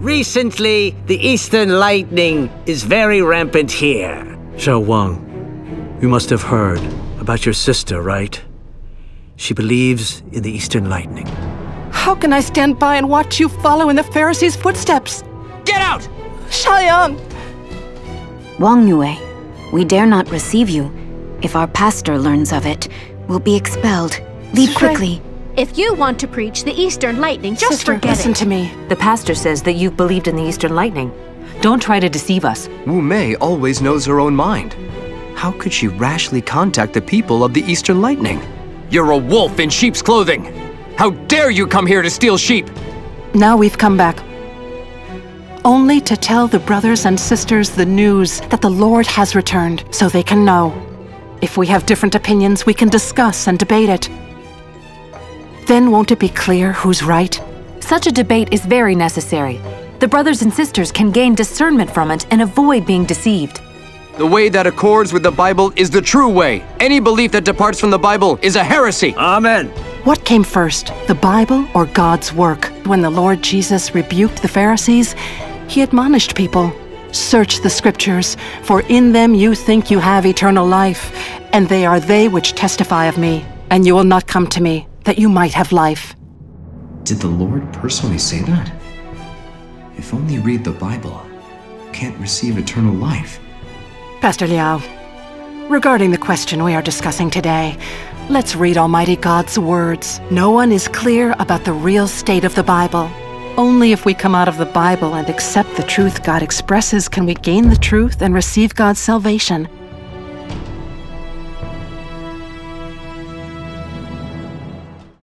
Recently, the Eastern Lightning is very rampant here. Xiao Wang, you must have heard about your sister, right? She believes in the Eastern Lightning. How can I stand by and watch you follow in the Pharisees' footsteps? Get out! Xiaoyang! Wang Yue, we dare not receive you. If our pastor learns of it, we'll be expelled. Leave quickly. If you want to preach the Eastern Lightning, just Sister, forget listen it. Listen to me. The pastor says that you've believed in the Eastern Lightning. Don't try to deceive us. Wu Mei always knows her own mind. How could she rashly contact the people of the Eastern Lightning? You're a wolf in sheep's clothing! How dare you come here to steal sheep! Now we've come back. Only to tell the brothers and sisters the news that the Lord has returned so they can know. If we have different opinions, we can discuss and debate it. Then won't it be clear who's right? Such a debate is very necessary. The brothers and sisters can gain discernment from it and avoid being deceived. The way that accords with the Bible is the true way. Any belief that departs from the Bible is a heresy. Amen. What came first, the Bible or God's work? When the Lord Jesus rebuked the Pharisees, he admonished people Search the scriptures, for in them you think you have eternal life, and they are they which testify of me. And you will not come to me, that you might have life. Did the Lord personally say that? If only you read the Bible, can't receive eternal life. Pastor Liao, regarding the question we are discussing today, let's read Almighty God's words. No one is clear about the real state of the Bible. Only if we come out of the Bible and accept the truth God expresses can we gain the truth and receive God's salvation.